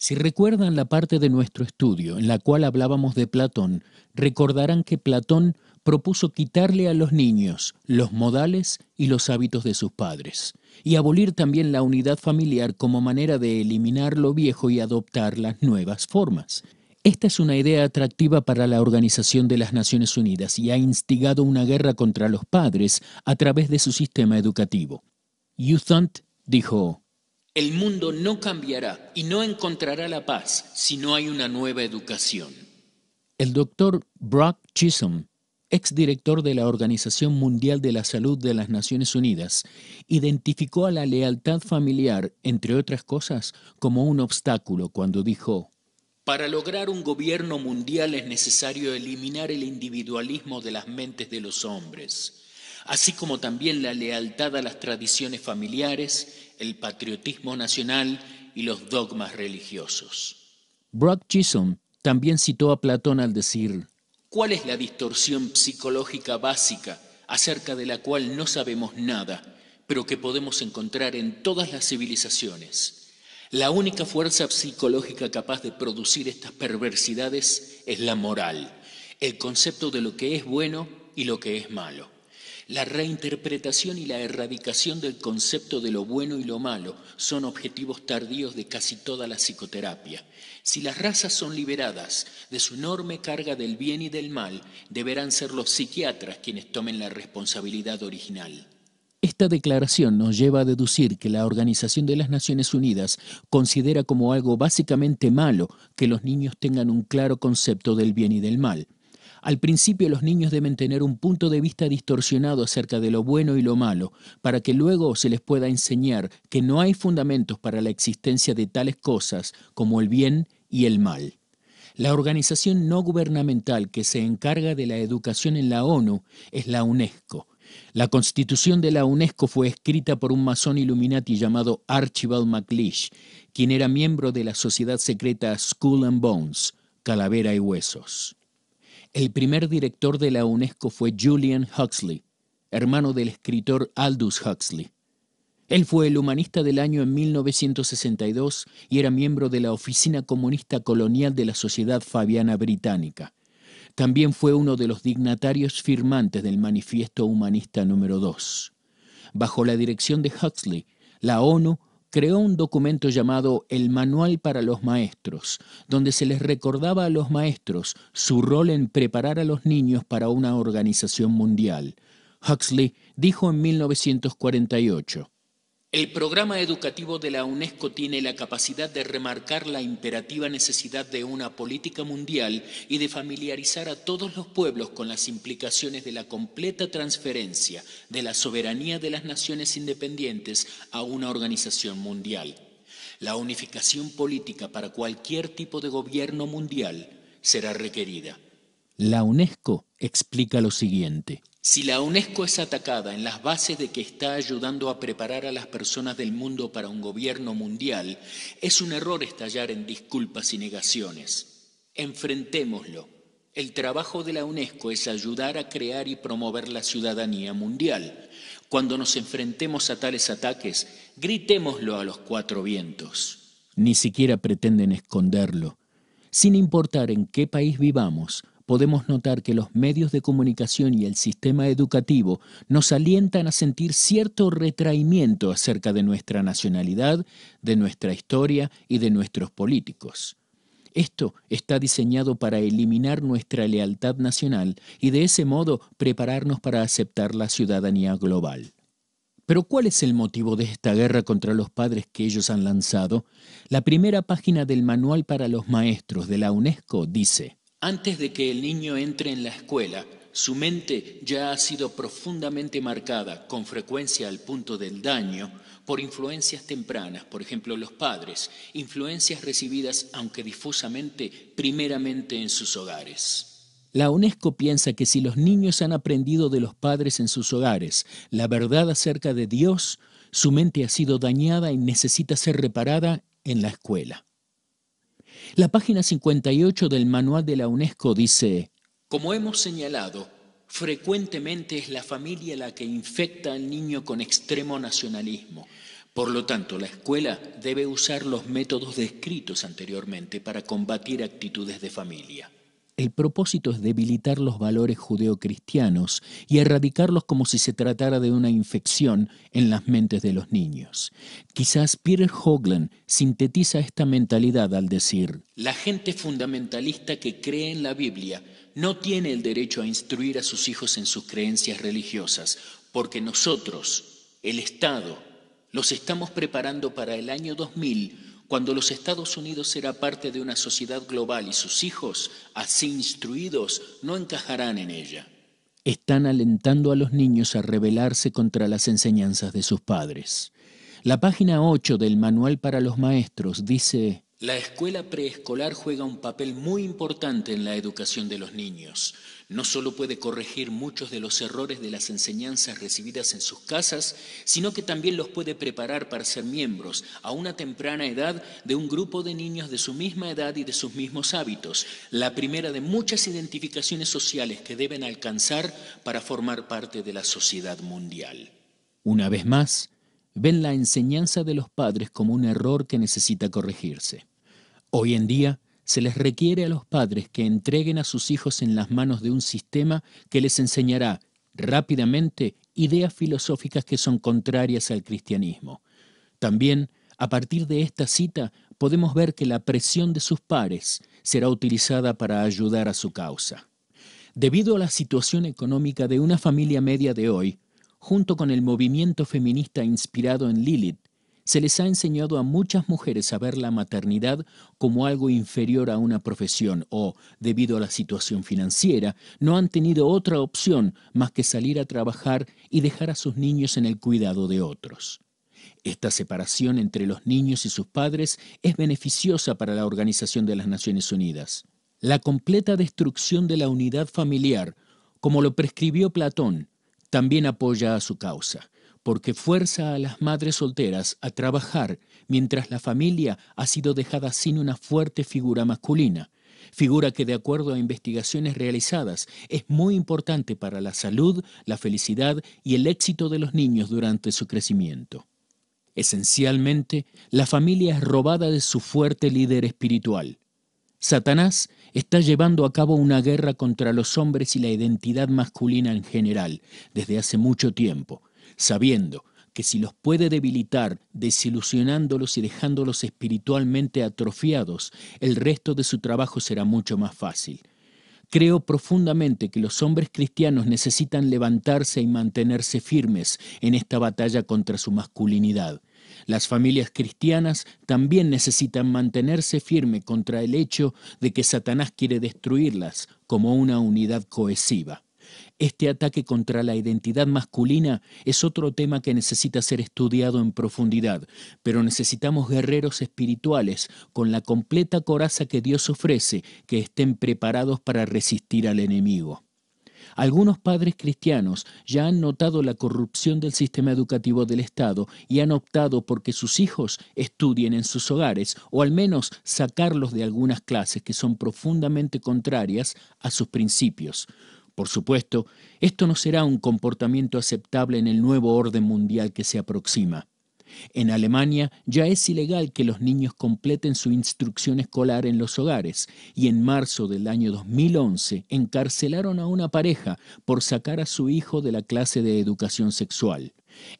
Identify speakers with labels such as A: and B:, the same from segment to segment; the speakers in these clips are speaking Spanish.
A: Si recuerdan la parte de nuestro estudio en la cual hablábamos de Platón, recordarán que Platón propuso quitarle a los niños los modales y los hábitos de sus padres, y abolir también la unidad familiar como manera de eliminar lo viejo y adoptar las nuevas formas. Esta es una idea atractiva para la Organización de las Naciones Unidas y ha instigado una guerra contra los padres a través de su sistema educativo. Youthant dijo, el mundo no cambiará y no encontrará la paz si no hay una nueva educación. El doctor Brock Chisholm, exdirector de la Organización Mundial de la Salud de las Naciones Unidas, identificó a la lealtad familiar, entre otras cosas, como un obstáculo cuando dijo, para lograr un gobierno mundial es necesario eliminar el individualismo de las mentes de los hombres, así como también la lealtad a las tradiciones familiares el patriotismo nacional y los dogmas religiosos. Brock Chisholm también citó a Platón al decir, ¿cuál es la distorsión psicológica básica acerca de la cual no sabemos nada, pero que podemos encontrar en todas las civilizaciones? La única fuerza psicológica capaz de producir estas perversidades es la moral, el concepto de lo que es bueno y lo que es malo. La reinterpretación y la erradicación del concepto de lo bueno y lo malo son objetivos tardíos de casi toda la psicoterapia. Si las razas son liberadas de su enorme carga del bien y del mal, deberán ser los psiquiatras quienes tomen la responsabilidad original. Esta declaración nos lleva a deducir que la Organización de las Naciones Unidas considera como algo básicamente malo que los niños tengan un claro concepto del bien y del mal. Al principio los niños deben tener un punto de vista distorsionado acerca de lo bueno y lo malo, para que luego se les pueda enseñar que no hay fundamentos para la existencia de tales cosas como el bien y el mal. La organización no gubernamental que se encarga de la educación en la ONU es la UNESCO. La constitución de la UNESCO fue escrita por un masón Illuminati llamado Archibald MacLeish, quien era miembro de la sociedad secreta Skull and Bones, Calavera y Huesos. El primer director de la UNESCO fue Julian Huxley, hermano del escritor Aldous Huxley. Él fue el humanista del año en 1962 y era miembro de la Oficina Comunista Colonial de la Sociedad Fabiana Británica. También fue uno de los dignatarios firmantes del Manifiesto Humanista número 2. Bajo la dirección de Huxley, la ONU creó un documento llamado El Manual para los Maestros, donde se les recordaba a los maestros su rol en preparar a los niños para una organización mundial. Huxley dijo en 1948, el programa educativo de la UNESCO tiene la capacidad de remarcar la imperativa necesidad de una política mundial y de familiarizar a todos los pueblos con las implicaciones de la completa transferencia de la soberanía de las naciones independientes a una organización mundial. La unificación política para cualquier tipo de gobierno mundial será requerida. La UNESCO explica lo siguiente. Si la UNESCO es atacada en las bases de que está ayudando a preparar a las personas del mundo para un gobierno mundial, es un error estallar en disculpas y negaciones. Enfrentémoslo. El trabajo de la UNESCO es ayudar a crear y promover la ciudadanía mundial. Cuando nos enfrentemos a tales ataques, gritémoslo a los cuatro vientos. Ni siquiera pretenden esconderlo. Sin importar en qué país vivamos, podemos notar que los medios de comunicación y el sistema educativo nos alientan a sentir cierto retraimiento acerca de nuestra nacionalidad, de nuestra historia y de nuestros políticos. Esto está diseñado para eliminar nuestra lealtad nacional y de ese modo prepararnos para aceptar la ciudadanía global. Pero ¿cuál es el motivo de esta guerra contra los padres que ellos han lanzado? La primera página del Manual para los Maestros de la UNESCO dice, antes de que el niño entre en la escuela, su mente ya ha sido profundamente marcada, con frecuencia al punto del daño, por influencias tempranas, por ejemplo los padres, influencias recibidas, aunque difusamente, primeramente en sus hogares. La UNESCO piensa que si los niños han aprendido de los padres en sus hogares la verdad acerca de Dios, su mente ha sido dañada y necesita ser reparada en la escuela. La página 58 del manual de la UNESCO dice, como hemos señalado, frecuentemente es la familia la que infecta al niño con extremo nacionalismo. Por lo tanto, la escuela debe usar los métodos descritos anteriormente para combatir actitudes de familia. El propósito es debilitar los valores judeocristianos y erradicarlos como si se tratara de una infección en las mentes de los niños. Quizás Peter Hoagland sintetiza esta mentalidad al decir, la gente fundamentalista que cree en la Biblia no tiene el derecho a instruir a sus hijos en sus creencias religiosas, porque nosotros, el Estado, los estamos preparando para el año 2000 cuando los Estados Unidos será parte de una sociedad global y sus hijos, así instruidos, no encajarán en ella. Están alentando a los niños a rebelarse contra las enseñanzas de sus padres. La página 8 del Manual para los Maestros dice, la escuela preescolar juega un papel muy importante en la educación de los niños. No solo puede corregir muchos de los errores de las enseñanzas recibidas en sus casas, sino que también los puede preparar para ser miembros a una temprana edad de un grupo de niños de su misma edad y de sus mismos hábitos, la primera de muchas identificaciones sociales que deben alcanzar para formar parte de la sociedad mundial. Una vez más, ven la enseñanza de los padres como un error que necesita corregirse. Hoy en día se les requiere a los padres que entreguen a sus hijos en las manos de un sistema que les enseñará rápidamente ideas filosóficas que son contrarias al cristianismo. También, a partir de esta cita, podemos ver que la presión de sus pares será utilizada para ayudar a su causa. Debido a la situación económica de una familia media de hoy, junto con el movimiento feminista inspirado en Lilith, se les ha enseñado a muchas mujeres a ver la maternidad como algo inferior a una profesión o, debido a la situación financiera, no han tenido otra opción más que salir a trabajar y dejar a sus niños en el cuidado de otros. Esta separación entre los niños y sus padres es beneficiosa para la Organización de las Naciones Unidas. La completa destrucción de la unidad familiar, como lo prescribió Platón, también apoya a su causa porque fuerza a las madres solteras a trabajar mientras la familia ha sido dejada sin una fuerte figura masculina, figura que de acuerdo a investigaciones realizadas es muy importante para la salud, la felicidad y el éxito de los niños durante su crecimiento. Esencialmente, la familia es robada de su fuerte líder espiritual. Satanás está llevando a cabo una guerra contra los hombres y la identidad masculina en general desde hace mucho tiempo, sabiendo que si los puede debilitar, desilusionándolos y dejándolos espiritualmente atrofiados, el resto de su trabajo será mucho más fácil. Creo profundamente que los hombres cristianos necesitan levantarse y mantenerse firmes en esta batalla contra su masculinidad. Las familias cristianas también necesitan mantenerse firme contra el hecho de que Satanás quiere destruirlas como una unidad cohesiva. Este ataque contra la identidad masculina es otro tema que necesita ser estudiado en profundidad, pero necesitamos guerreros espirituales con la completa coraza que Dios ofrece, que estén preparados para resistir al enemigo. Algunos padres cristianos ya han notado la corrupción del sistema educativo del Estado y han optado por que sus hijos estudien en sus hogares o al menos sacarlos de algunas clases que son profundamente contrarias a sus principios. Por supuesto, esto no será un comportamiento aceptable en el nuevo orden mundial que se aproxima. En Alemania ya es ilegal que los niños completen su instrucción escolar en los hogares y en marzo del año 2011 encarcelaron a una pareja por sacar a su hijo de la clase de educación sexual.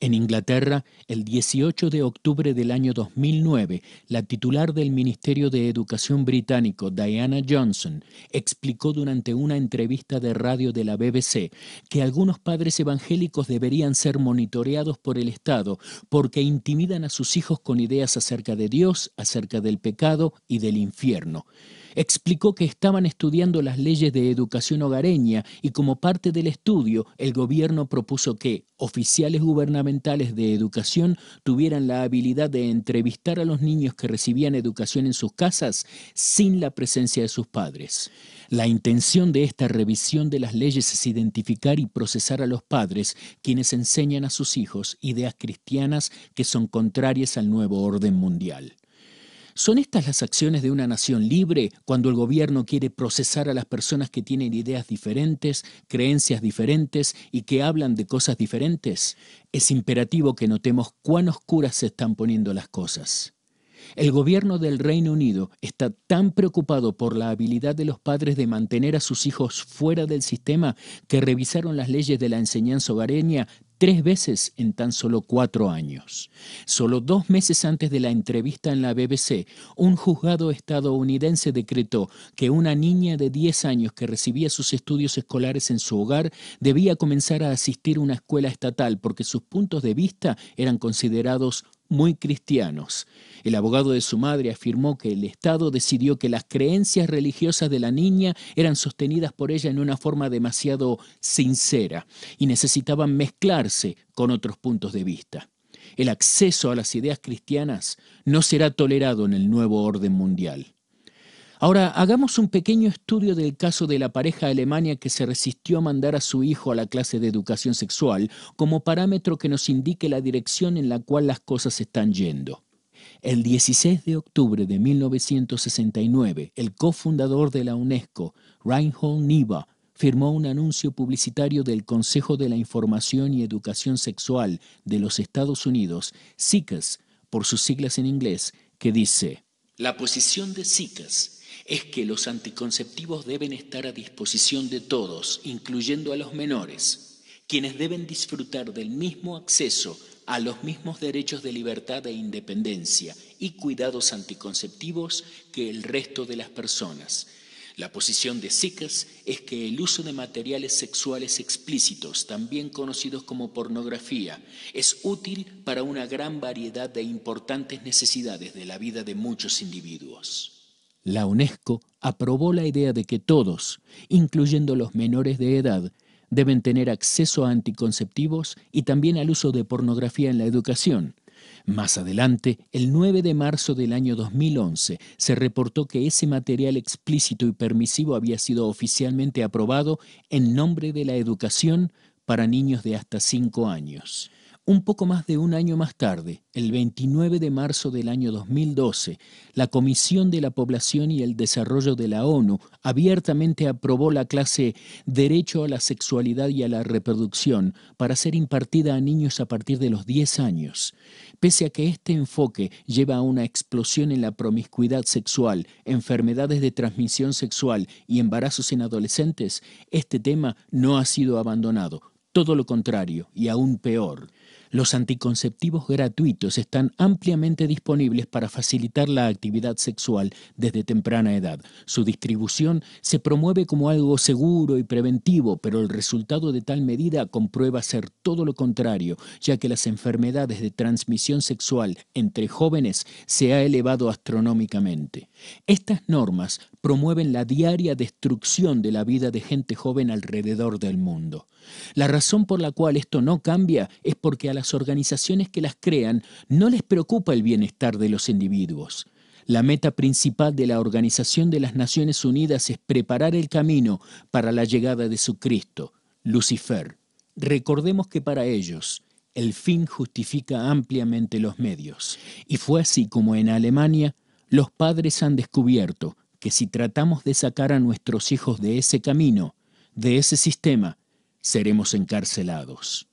A: En Inglaterra, el 18 de octubre del año 2009, la titular del Ministerio de Educación británico, Diana Johnson, explicó durante una entrevista de radio de la BBC que algunos padres evangélicos deberían ser monitoreados por el Estado porque intimidan a sus hijos con ideas acerca de Dios, acerca del pecado y del infierno explicó que estaban estudiando las leyes de educación hogareña y como parte del estudio el gobierno propuso que oficiales gubernamentales de educación tuvieran la habilidad de entrevistar a los niños que recibían educación en sus casas sin la presencia de sus padres. La intención de esta revisión de las leyes es identificar y procesar a los padres quienes enseñan a sus hijos ideas cristianas que son contrarias al nuevo orden mundial. ¿Son estas las acciones de una nación libre cuando el gobierno quiere procesar a las personas que tienen ideas diferentes, creencias diferentes y que hablan de cosas diferentes? Es imperativo que notemos cuán oscuras se están poniendo las cosas. El gobierno del Reino Unido está tan preocupado por la habilidad de los padres de mantener a sus hijos fuera del sistema que revisaron las leyes de la enseñanza hogareña tres veces en tan solo cuatro años. Solo dos meses antes de la entrevista en la BBC, un juzgado estadounidense decretó que una niña de 10 años que recibía sus estudios escolares en su hogar debía comenzar a asistir a una escuela estatal porque sus puntos de vista eran considerados muy cristianos. El abogado de su madre afirmó que el Estado decidió que las creencias religiosas de la niña eran sostenidas por ella en una forma demasiado sincera y necesitaban mezclarse con otros puntos de vista. El acceso a las ideas cristianas no será tolerado en el nuevo orden mundial. Ahora, hagamos un pequeño estudio del caso de la pareja alemania que se resistió a mandar a su hijo a la clase de educación sexual como parámetro que nos indique la dirección en la cual las cosas están yendo. El 16 de octubre de 1969, el cofundador de la UNESCO, Reinhold Niebuhr, firmó un anuncio publicitario del Consejo de la Información y Educación Sexual de los Estados Unidos, CICAS, por sus siglas en inglés, que dice, La posición de CICAS es que los anticonceptivos deben estar a disposición de todos, incluyendo a los menores, quienes deben disfrutar del mismo acceso a los mismos derechos de libertad e independencia y cuidados anticonceptivos que el resto de las personas. La posición de SICAS es que el uso de materiales sexuales explícitos, también conocidos como pornografía, es útil para una gran variedad de importantes necesidades de la vida de muchos individuos. La UNESCO aprobó la idea de que todos, incluyendo los menores de edad, deben tener acceso a anticonceptivos y también al uso de pornografía en la educación. Más adelante, el 9 de marzo del año 2011, se reportó que ese material explícito y permisivo había sido oficialmente aprobado en nombre de la educación para niños de hasta 5 años. Un poco más de un año más tarde, el 29 de marzo del año 2012, la Comisión de la Población y el Desarrollo de la ONU abiertamente aprobó la clase Derecho a la Sexualidad y a la Reproducción para ser impartida a niños a partir de los 10 años. Pese a que este enfoque lleva a una explosión en la promiscuidad sexual, enfermedades de transmisión sexual y embarazos en adolescentes, este tema no ha sido abandonado. Todo lo contrario, y aún peor. Los anticonceptivos gratuitos están ampliamente disponibles para facilitar la actividad sexual desde temprana edad. Su distribución se promueve como algo seguro y preventivo, pero el resultado de tal medida comprueba ser todo lo contrario, ya que las enfermedades de transmisión sexual entre jóvenes se ha elevado astronómicamente. Estas normas promueven la diaria destrucción de la vida de gente joven alrededor del mundo. La razón por la cual esto no cambia es porque a las organizaciones que las crean no les preocupa el bienestar de los individuos. La meta principal de la Organización de las Naciones Unidas es preparar el camino para la llegada de su Cristo, Lucifer. Recordemos que para ellos el fin justifica ampliamente los medios. Y fue así como en Alemania los padres han descubierto que si tratamos de sacar a nuestros hijos de ese camino, de ese sistema, seremos encarcelados.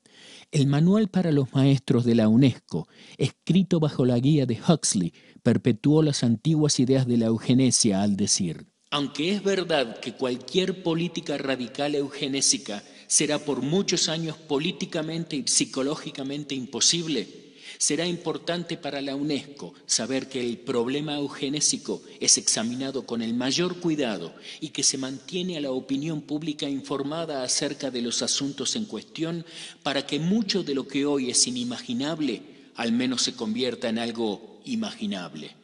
A: El manual para los maestros de la UNESCO, escrito bajo la guía de Huxley, perpetuó las antiguas ideas de la eugenesia al decir, aunque es verdad que cualquier política radical eugenésica será por muchos años políticamente y psicológicamente imposible, Será importante para la UNESCO saber que el problema eugenésico es examinado con el mayor cuidado y que se mantiene a la opinión pública informada acerca de los asuntos en cuestión para que mucho de lo que hoy es inimaginable al menos se convierta en algo imaginable.